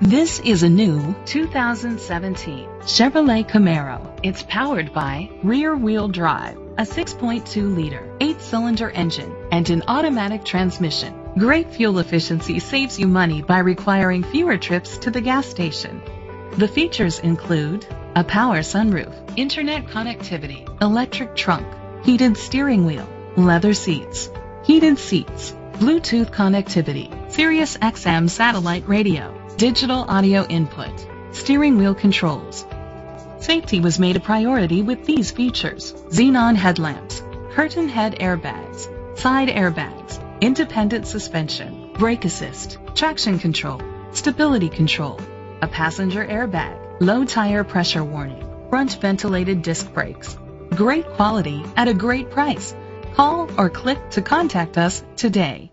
This is a new 2017 Chevrolet Camaro. It's powered by rear-wheel drive, a 6.2-liter, eight-cylinder engine, and an automatic transmission. Great fuel efficiency saves you money by requiring fewer trips to the gas station. The features include a power sunroof, internet connectivity, electric trunk, heated steering wheel, leather seats, heated seats, Bluetooth connectivity, Sirius XM satellite radio, digital audio input, steering wheel controls. Safety was made a priority with these features. Xenon headlamps, curtain head airbags, side airbags, independent suspension, brake assist, traction control, stability control, a passenger airbag, low tire pressure warning, front ventilated disc brakes. Great quality at a great price. Call or click to contact us today.